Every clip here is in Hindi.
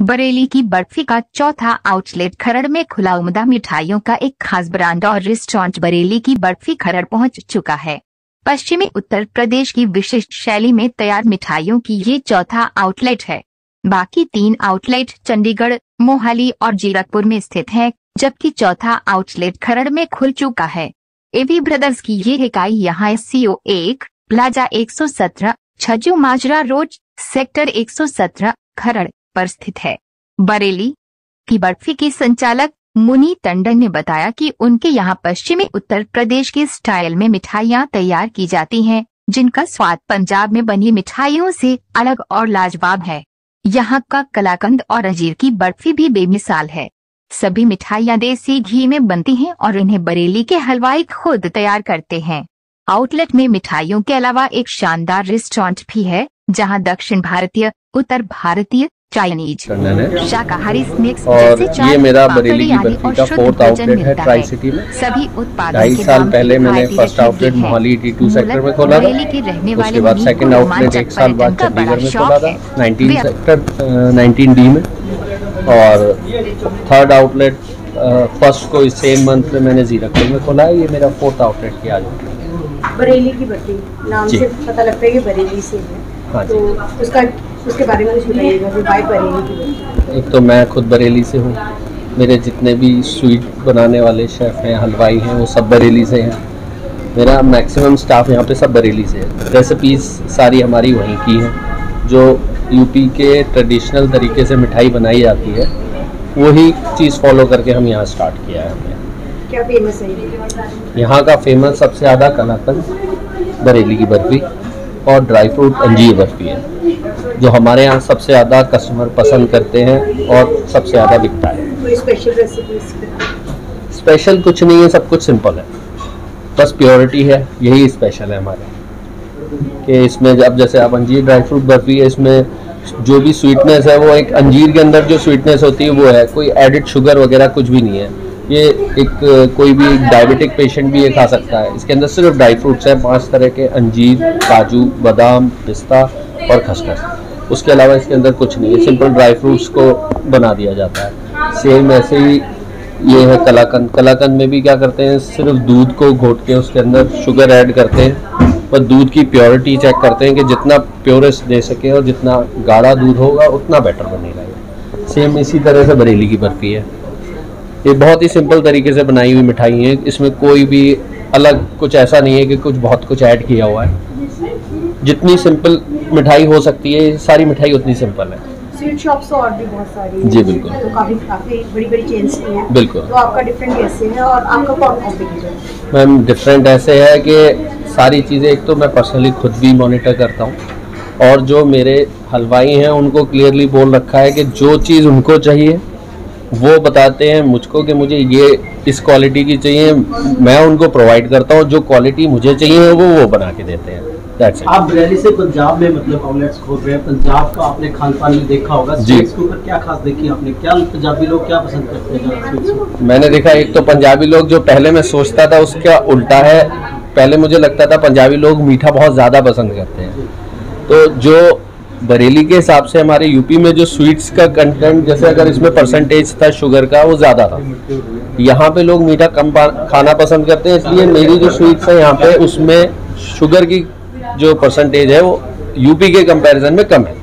बरेली की बर्फ़ी का चौथा आउटलेट खरड़ में खुला उमदा मिठाइयों का एक खास ब्रांड और रेस्टोरेंट बरेली की बर्फ़ी खरड़ पहुँच चुका है। पश्चिमी उत्तर प्रदेश की विशिष्ट शैली में तैयार मिठाइयों की ये चौथा आउटलेट है। बाकी तीन आउटलेट चंडीगढ़ मोहाली और जीरकपुर में स्थित हैं, जबकि चौथा आउटलेट खरड़ में खुल चुका है। एवी ब्रदर्स की ये इकाई यहाँ सीओ एक plaza 117 Chhajju Majra road sector 117 Kharar. पर स्थित है। बरेली की बर्फ़ी के संचालक मुनी टंडन ने बताया कि उनके यहाँ पश्चिमी उत्तर प्रदेश के स्टाइल में मिठाइयाँ तैयार की जाती हैं, जिनका स्वाद पंजाब में बनी मिठाइयों से अलग और लाजवाब है। यहाँ का कलाकंद और अंजीर की बर्फ़ी भी बेमिसाल है। सभी मिठाइयाँ देसी घी में बनती हैं और इन्हें बरेली के हलवाई खुद तैयार करते हैं। आउटलेट में मिठाइयों के अलावा एक शानदार रेस्टोरेंट भी है जहाँ दक्षिण भारतीय उत्तर भारतीय चाइनीज़ शाकाहारी स्नैक्स और ये मेरा बरेली की बर्फ़ी का फोर्थ आउटलेट है ट्राई सिटी में। सभी उत्पादों ढाई साल पहले मैंने first outlet Mohali D two sector में खोला था। बरेली के रहने वाले उसके बाद सेकंड आउटलेट एक साल बाद चंडीगढ़ में खोला था। है। 19 वे- सेक्टर नाइनटीन डी में। और थर्ड आउटलेट फ़र्स्ट को इस सेम मंथ में मैंने जीरकपुर में खोला है। ये मेरा फोर्थ आउटलेट किया आज। बरेली की बर्फ़ी नाम से पता लगता है कि बरेली से है। हाँ तो उसका उसके बारे में कुछ बताइएगा एक तो मैं खुद बरेली से हूँ। मेरे जितने भी स्वीट बनाने वाले शेफ़ हैं हलवाई हैं वो सब बरेली से हैं। मेरा मैक्सिमम स्टाफ यहाँ पे सब बरेली से है। रेसिपीज़ सारी हमारी वहीं की हैं। जो यूपी के ट्रेडिशनल तरीके से मिठाई बनाई जाती है वही चीज़ फॉलो करके हम यहाँ स्टार्ट किया है हमने। क्या फ़ेमस है यहाँ का फ़ेमस सबसे ज़्यादा कलाकंद बरेली की बर्फ़ी और ड्राई फ्रूट अंजीर बर्फ़ी है। जो हमारे यहाँ सबसे ज़्यादा कस्टमर पसंद करते हैं और सबसे ज़्यादा बिकता है। स्पेशल स्पेशल कुछ नहीं है सब कुछ सिंपल है। बस प्योरिटी है यही स्पेशल है हमारे। कि इसमें अब जैसे आप अंजीर ड्राई फ्रूट बर्फ़ी है इसमें जो भी स्वीटनेस है वो एक अंजीर के अंदर जो स्वीटनेस होती है वो है। कोई एडिड शुगर वगैरह कुछ भी नहीं है। ये एक, कोई भी डायबिटिक पेशेंट भी ये खा सकता है। इसके अंदर सिर्फ़ ड्राई फ्रूट्स हैं, पाँच तरह के अंजीर, काजू, बादाम, पिस्ता और खसखस। उसके अलावा इसके अंदर कुछ नहीं है सिंपल ड्राई फ्रूट्स को बना दिया जाता है। सेम ऐसे ही ये है कलाकंद। कलाकंद में भी क्या करते हैं, सिर्फ़ दूध को घोट के उसके अंदर शुगर ऐड करते हैं पर दूध की प्योरिटी चेक करते हैं कि जितना प्योरेस्ट दे सके और जितना गाढ़ा दूध होगा, उतना बेटर बनेगा सेम इसी तरह से बरेली की बर्फ़ी है। ये बहुत ही सिंपल तरीके से बनाई हुई मिठाई है इसमें कोई भी अलग कुछ ऐसा नहीं है कि कुछ बहुत कुछ ऐड किया हुआ है जितनी सिंपल मिठाई हो सकती है सारी मिठाई उतनी सिंपल है स्वीट शॉप्स तो और भी बहुत सारी हैं। जी, बिल्कुल। तो काफ़ी काफ़ी बड़ी बड़ी चेन्स भी हैं बिल्कुल। तो आपका डिफरेंट कैसे है और आपका कौन कॉम्पिटिटर मैम डिफरेंट ऐसे है कि सारी चीज़ें एक तो मैं पर्सनली खुद भी मॉनिटर करता हूँ और जो मेरे हलवाई हैं उनको क्लियरली बोल रखा है कि जो चीज़ उनको चाहिए वो बताते हैं मुझको कि मुझे ये इस क्वालिटी की चाहिए मैं उनको प्रोवाइड करता हूँ जो क्वालिटी मुझे चाहिए वो वो बना के देते हैं। आप बरेली से पंजाब में मतलब आउटलेट्स खोल रहे हैं पंजाब का आपने खान पान में देखा होगा जी। स्वीट्स के ऊपर क्या खास देखी आपने? क्या पंजाबी लोग क्या पसंद करते हैं मैंने देखा एक तो पंजाबी लोग जो पहले मैं सोचता था उसका उल्टा है पहले मुझे लगता था पंजाबी लोग मीठा बहुत ज़्यादा पसंद करते हैं। तो जो बरेली के हिसाब से हमारे यूपी में जो स्वीट्स का कंटेंट जैसे अगर इसमें परसेंटेज था शुगर का, वो ज़्यादा था। यहाँ पे लोग मीठा कम खाना पसंद करते हैं, इसलिए मेरी जो स्वीट्स है यहाँ पे, उसमें शुगर की जो परसेंटेज है, वो यूपी के कंपैरिजन में कम है।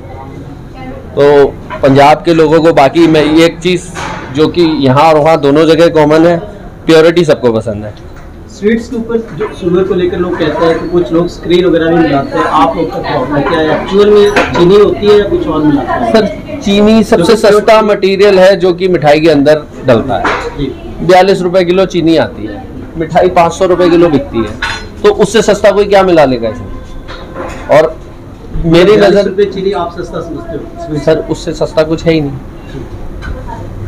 तो पंजाब के लोगों को बाकी मैं एक चीज़, जो कि यहाँ और वहाँ दोनों जगह कॉमन है प्योरिटी सबको पसंद है। स्वीट्स के ऊपर जो शुगर को लेकर लोग कहते हैं कि कुछ लोग स्क्रीन वगैरह भी मिलाते हैं आप लोग का क्या होता है। क्या एक्चुअल में चीनी होती है या कुछ और मिलाते हैं? सर चीनी सबसे सस्ता मटेरियल है जो कि मिठाई के अंदर डलता है। बयालीस रुपए किलो चीनी आती है। मिठाई पाँच सौ रुपये किलो बिकती है। तो उससे सस्ता कोई क्या मिला लेगा इसमें और मेरी नज़र रुपए चीनी आप सस्ता समझते हो? सर उससे सस्ता कुछ है ही नहीं।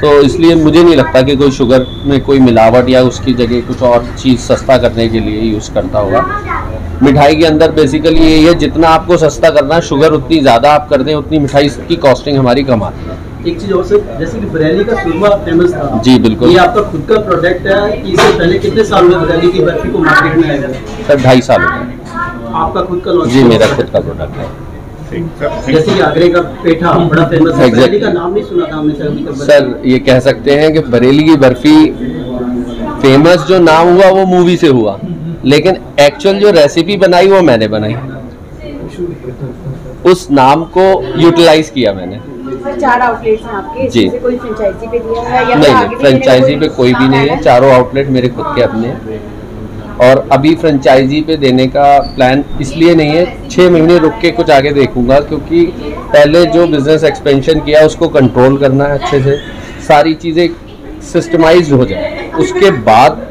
तो इसलिए मुझे नहीं लगता कि कोई शुगर में कोई मिलावट या उसकी जगह कुछ और चीज़ सस्ता करने के लिए यूज़ करता होगा। मिठाई के अंदर बेसिकली यही है जितना आपको सस्ता करना शुगर उतनी ज़्यादा आप कर दें उतनी मिठाई की कॉस्टिंग हमारी कम आती है। एक चीज़ और से जैसे कि बरेली का सुरमा फ़ेमस था। जी, बिल्कुल। ये आपका खुद का प्रोडक्ट है कि इससे पहले कितने साल में बरेली की बर्फ़ी को मार्केट में आएगा सर ढाई साल हो गए। आपका खुद का जी मेरा खुद का प्रोडक्ट है। जैसे कि आगरे का पेठा बड़ा फ़ेमस है बरेली का नाम नहीं सुना था हमने सर सर ये कह सकते हैं कि बरेली की बर्फ़ी फ़ेमस जो नाम हुआ वो मूवी से हुआ। लेकिन एक्चुअल जो रेसिपी बनाई वो मैंने बनाई। उस नाम को यूटिलाइज किया मैंने। चार आउटलेट्स हैं आपके जी। कोई फ्रेंचाइजी पे दिया है या नहीं फ्रेंचाइजी पे कोई भी नहीं है। चारों आउटलेट मेरे खुद के अपने हैं। और अभी फ्रेंचाइजी पे देने का प्लान इसलिए नहीं है छः महीने रुक के कुछ आगे देखूँगा क्योंकि पहले जो बिज़नेस एक्सपेंशन किया उसको कंट्रोल करना है अच्छे से सारी चीज़ें सिस्टमाइज हो जाए उसके बाद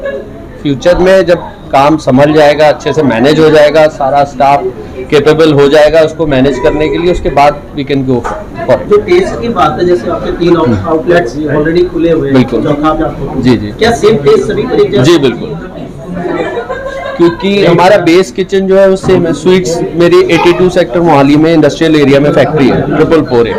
फ्यूचर में जब काम संभल जाएगा अच्छे से मैनेज हो जाएगा सारा स्टाफ कैपेबल हो जाएगा उसको मैनेज करने के लिए उसके बाद वी कैन गो फॉर जो टेस्ट की बात है जैसे आपके तीन आउटलेट्स ऑलरेडी खुले हुए हैं हम्म। बिल्कुल। जी, जी। क्या सेम टेस्ट सभी जी बिल्कुल क्योंकि हमारा बेस किचन जो है वो सेम है। स्वीट्स मेरी 82 सेक्टर मोहाली में इंडस्ट्रियल एरिया में फैक्ट्री है ट्रिपल फोर है।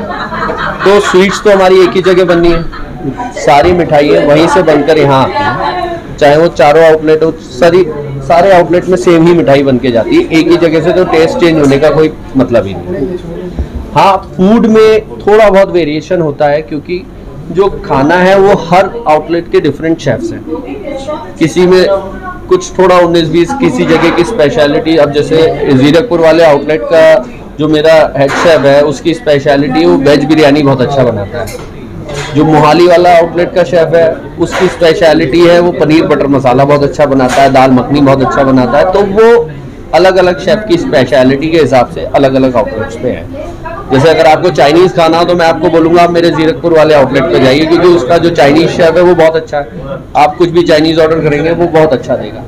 तो स्वीट्स तो हमारी एक ही जगह बननी है। सारी मिठाइयाँ वहीं से बनकर यहाँ आती हैं। चाहे वो चारों आउटलेट हो, सारी, सारे आउटलेट में सेम ही मिठाई बन के जाती है। एक ही जगह से तो टेस्ट चेंज होने का कोई मतलब ही नहीं। हाँ फ़ूड में थोड़ा बहुत वेरिएशन होता है क्योंकि जो खाना है, वो हर आउटलेट के डिफरेंट शेफ्स हैं। किसी में कुछ थोड़ा उन्नीस बीस किसी जगह की स्पेशलिटी अब जैसे जीरकपुर वाले आउटलेट का जो मेरा हेड शेफ है, उसकी स्पेशलिटी वो वेज बिरयानी बहुत अच्छा बनाता है। जो मोहाली वाला आउटलेट का शेफ है, उसकी स्पेशलिटी है, वो पनीर बटर मसाला बहुत अच्छा बनाता है, दाल मखनी बहुत अच्छा बनाता है तो वो अलग अलग शेफ की स्पेशलिटी के हिसाब से अलग अलग आउटलेट्स पे है। जैसे अगर आपको चाइनीज़ खाना हो तो मैं आपको बोलूँगा आप मेरे जीरकपुर वाले आउटलेट पे जाइए क्योंकि उसका जो चाइनीज़ शेफ है वो बहुत अच्छा है। आप कुछ भी चाइनीज़ ऑर्डर करेंगे वो बहुत अच्छा देगा।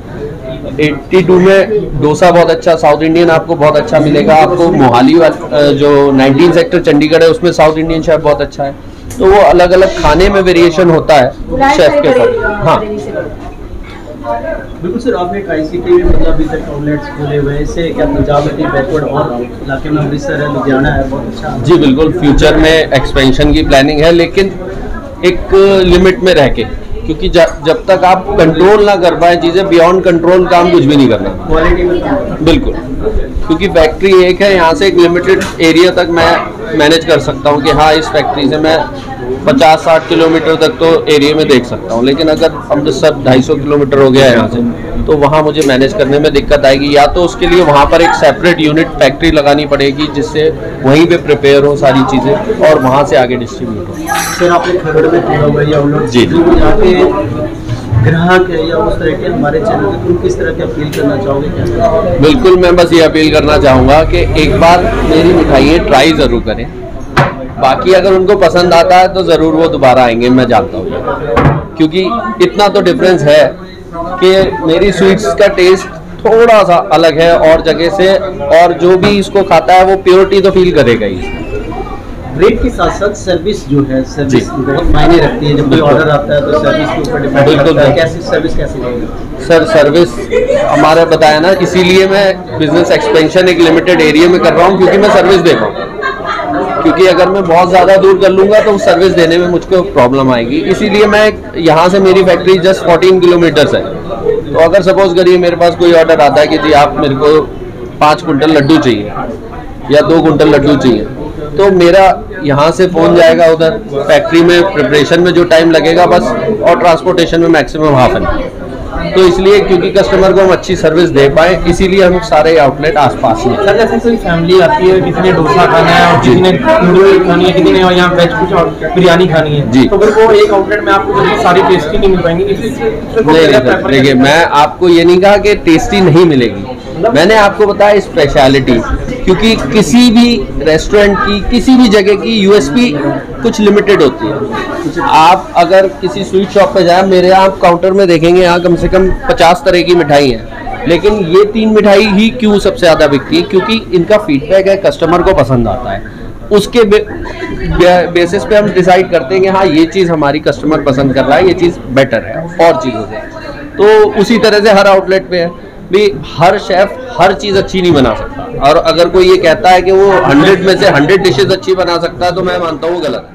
82 में डोसा बहुत अच्छा साउथ इंडियन आपको बहुत अच्छा मिलेगा। आपको मोहाली वाला जो 19 सेक्टर चंडीगढ़ है उसमें साउथ इंडियन शेफ बहुत अच्छा है। तो वो अलग अलग खाने में वेरिएशन होता है शेफ के साथ। हाँ। बिल्कुल सर आपने ट्राई सिटी में मतलब अभी तक आउटलेट्स खुले हुए हैं। इससे क्या पंजाब में बैकवर्ड और इलाके में अमृतसर है लुधियाना है बहुत अच्छा। जी बिल्कुल फ्यूचर में एक्सपेंशन की प्लानिंग है लेकिन एक लिमिट में रह के क्योंकि जब तक आप कंट्रोल ना कर पाए चीज़ें बियॉन्ड कंट्रोल काम कुछ भी नहीं करना। बिल्कुल। क्योंकि फैक्ट्री एक है यहाँ से एक लिमिटेड एरिया तक मैं मैनेज कर सकता हूँ कि हाँ इस फैक्ट्री से मैं 50-60 किलोमीटर तक तो एरिया में देख सकता हूँ। लेकिन अगर अमृतसर 250 किलोमीटर हो गया है यहाँ से तो वहाँ मुझे मैनेज करने में दिक्कत आएगी। या तो उसके लिए वहाँ पर एक सेपरेट यूनिट फैक्ट्री लगानी पड़ेगी जिससे वहीं पे प्रिपेयर हो सारी चीज़ें और वहाँ से आगे डिस्ट्रीब्यूट हो। सर आपने खबर में जी। ग्राहक है या उस तरह के हमारे चैनल के तुम किस तरह के अपील करना चाहोगे क्या बिल्कुल मैं बस ये अपील करना चाहूँगा कि एक बार मेरी मिठाइयाँ ट्राई ज़रूर करें। बाकी अगर उनको पसंद आता है तो ज़रूर वो दोबारा आएँगे मैं जानता हूँ। क्योंकि इतना तो डिफरेंस है कि मेरी स्वीट्स का टेस्ट थोड़ा सा अलग है और जगह से और जो भी इसको खाता है वो प्योरिटी तो फील करेगा ही। रेट के साथ साथ सर्विस जो है सर्विस बहुत मायने रखती है। जब कोई ऑर्डर आता है तो सर्विस के ऊपर डिपेंड बिल्कुल, करता है। कैसी सर्विस कैसी रहेगी सर सर्विस हमारे बताया ना इसीलिए मैं बिज़नेस एक्सपेंशन एक लिमिटेड एरिया में कर रहा हूँ क्योंकि मैं सर्विस दे पाऊँ क्योंकि अगर मैं बहुत ज़्यादा दूर कर लूँगा तो सर्विस देने में मुझको प्रॉब्लम आएगी। इसीलिए मैं यहाँ से मेरी फैक्ट्री जस्ट 14 किलोमीटर्स है। तो अगर सपोज़ करिए मेरे पास कोई ऑर्डर आता है कि जी आप मेरे को पाँच कुंटल लड्डू चाहिए या दो कुंटल लड्डू चाहिए तो मेरा यहाँ से फ़ोन जाएगा उधर। फैक्ट्री में प्रिपरेशन में जो टाइम लगेगा बस और ट्रांसपोर्टेशन में मैक्सिमम हाफ़ एन तो इसलिए क्योंकि कस्टमर को हम अच्छी सर्विस दे पाए इसीलिए हम सारे आउटलेट आसपास में। सर जैसे कोई फैमिली आती है किसी ने डोसा खाना है और किसी ने नूडल खानी है किसी ने यहाँ वेज कुछ और बिरयानी खानी है जी। तो फिर वो एक आउटलेट में आपको सारी टेस्टी नहीं मिल पाएँगी देखिए मैं आपको ये नहीं कहा कि टेस्टी नहीं मिलेगी। मैंने आपको बताया स्पेशलिटी क्योंकि किसी भी रेस्टोरेंट की किसी भी जगह की यूएसपी कुछ लिमिटेड होती है। आप अगर किसी स्वीट शॉप पे जाए मेरे आप काउंटर में देखेंगे यहाँ कम से कम पचास तरह की मिठाई है। लेकिन ये तीन मिठाई ही क्यों सबसे ज़्यादा बिकती है? क्योंकि इनका फीडबैक है कस्टमर को पसंद आता है। उसके बे, बेसिस पे हम डिसाइड करते हैं कि हाँ ये चीज़ हमारी कस्टमर पसंद कर रहा है ये चीज़ बेटर है और चीज़ों से तो उसी तरह से हर आउटलेट पे है। भी हर शेफ हर चीज़ अच्छी नहीं बना सकता। और अगर कोई ये कहता है कि वो हंड्रेड में से हंड्रेड डिशेज अच्छी बना सकता है तो मैं मानता हूँ गलत